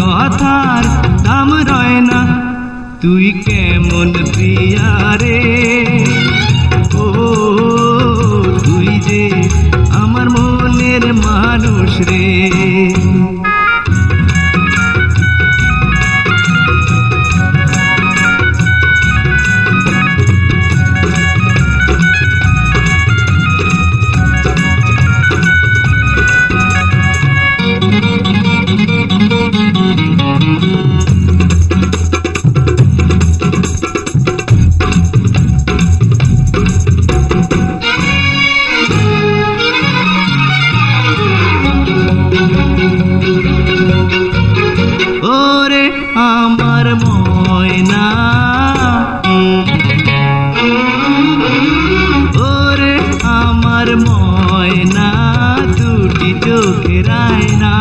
কথার দাম রয় না। তুই কেমন প্রিয়া রে? না।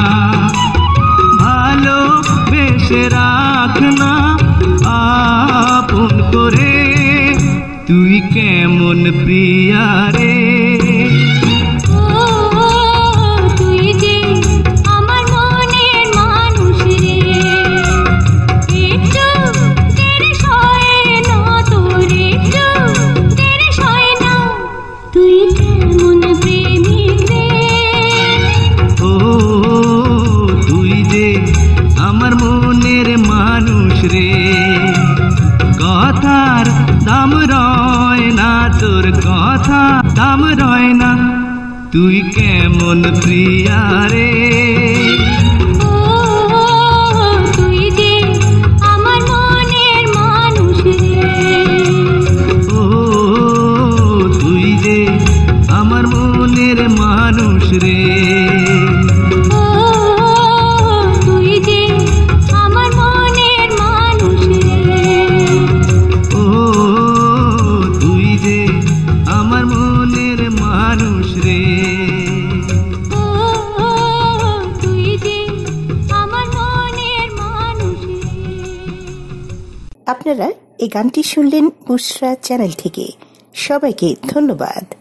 ভালো বেশে রাখ না আপন করে। তুই কেমন প্রিয়া রে? কথার দাম রয় না তোর কথা দাম রয় না। তুই কেমন প্রিয়া রে? আপনারা এই গানটি শুনলেন বুসরা চ্যানেল থেকে। সবাইকে ধন্যবাদ।